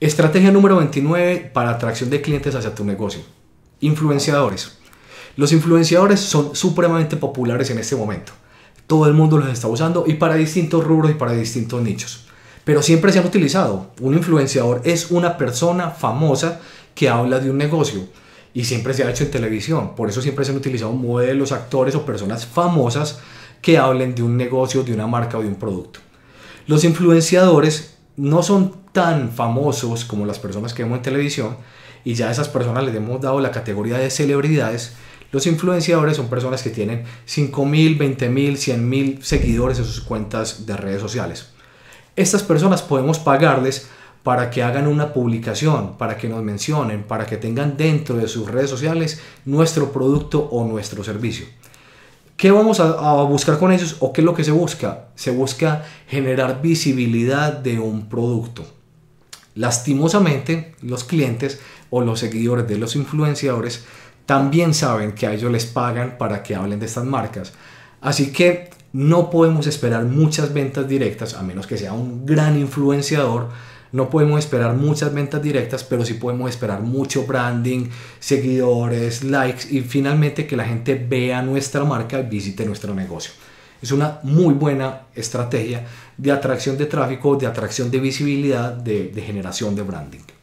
Estrategia número 29 para atracción de clientes hacia tu negocio. Influenciadores. Los influenciadores son supremamente populares en este momento. Todo el mundo los está usando y para distintos rubros y para distintos nichos. Pero siempre se han utilizado. Un influenciador es una persona famosa que habla de un negocio y siempre se ha hecho en televisión. Por eso siempre se han utilizado modelos, actores o personas famosas que hablen de un negocio, de una marca o de un producto. Los influenciadores no son tan famosos como las personas que vemos en televisión y ya a esas personas les hemos dado la categoría de celebridades. Los influenciadores son personas que tienen 5.000, 20.000, 100.000 seguidores en sus cuentas de redes sociales. Estas personas podemos pagarles para que hagan una publicación, para que nos mencionen, para que tengan dentro de sus redes sociales nuestro producto o nuestro servicio. ¿Qué vamos a, buscar con ellos o qué es lo que se busca? Se busca generar visibilidad de un producto. Lastimosamente, los clientes o los seguidores de los influenciadores también saben que a ellos les pagan para que hablen de estas marcas. Así que no podemos esperar muchas ventas directas, a menos que sea un gran influenciador, no podemos esperar muchas ventas directas, pero sí podemos esperar mucho branding, seguidores, likes y finalmente que la gente vea nuestra marca y visite nuestro negocio. Es una muy buena estrategia de atracción de tráfico, de atracción de visibilidad, de, de generación de branding.